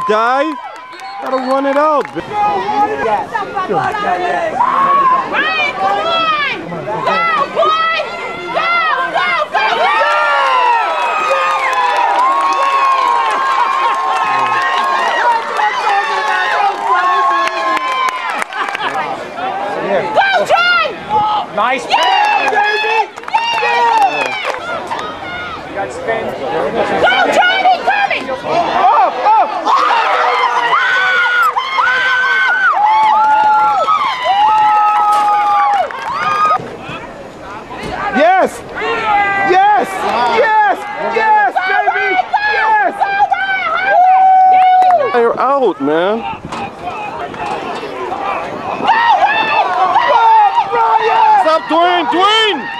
Don't die. Gotta run it out. Ryan, come on! Go, boy! Go, go, go, go! Go, John! Nice pass, Out, man. Stop, Dwayne! Dwayne!